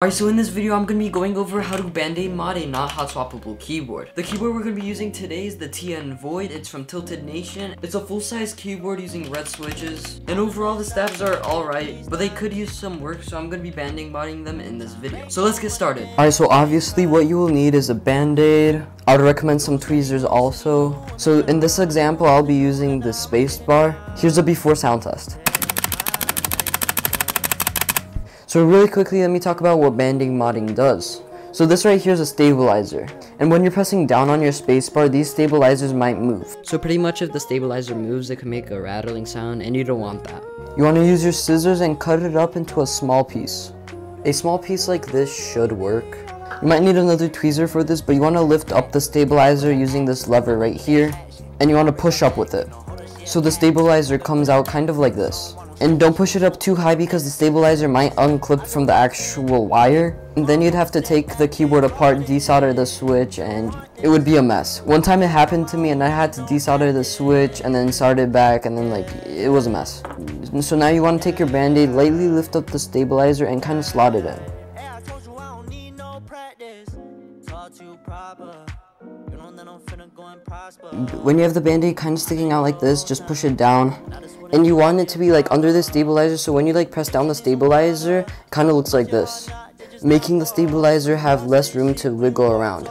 Alright, so in this video, I'm going to be going over how to band-aid mod a not hot swappable keyboard. The keyboard we're going to be using today is the TN Void. It's from Tilted Nation. It's a full-size keyboard using red switches. And overall, the stabs are alright, but they could use some work, so I'm going to be band-aid modding them in this video. So let's get started. Alright, so obviously what you will need is a band-aid. I would recommend some tweezers also. So in this example, I'll be using the spacebar. Here's a before sound test. So really quickly, let me talk about what band-aid modding does. So this right here is a stabilizer. And when you're pressing down on your spacebar, these stabilizers might move. So pretty much if the stabilizer moves, it can make a rattling sound and you don't want that. You want to use your scissors and cut it up into a small piece. A small piece like this should work. You might need another tweezer for this, but you want to lift up the stabilizer using this lever right here. And you want to push up with it. So the stabilizer comes out kind of like this. And don't push it up too high because the stabilizer might unclip from the actual wire. And then you'd have to take the keyboard apart, desolder the switch, and it would be a mess. One time it happened to me and I had to desolder the switch and then solder it back and then like, it was a mess. So now you want to take your band-aid, lightly lift up the stabilizer and kind of slot it in. When you have the band-aid kind of sticking out like this, just push it down and you want it to be like under the stabilizer so when you like press down the stabilizer it kind of looks like this. Making the stabilizer have less room to wiggle around.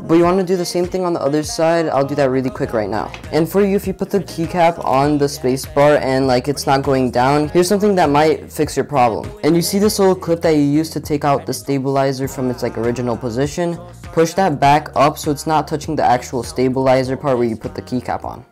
But you want to do the same thing on the other side I'll do that really quick right now. And for you if you put the keycap on the spacebar and like it's not going down here's something that might fix your problem. And you see this little clip that you use to take out the stabilizer from its like original position? Push that back up so it's not touching the actual stabilizer part where you put the keycap on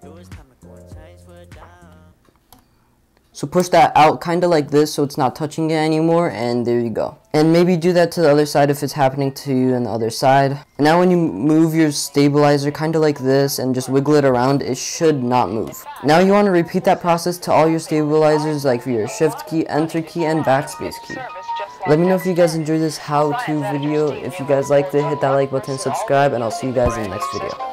So push that out kind of like this so it's not touching it anymore and there you go. And maybe do that to the other side if it's happening to you on the other side. And now when you move your stabilizer kind of like this and just wiggle it around, it should not move. Now you want to repeat that process to all your stabilizers like for your shift key, enter key, and backspace key. Let me know if you guys enjoyed this how-to video. If you guys liked it, hit that like button, subscribe, and I'll see you guys in the next video.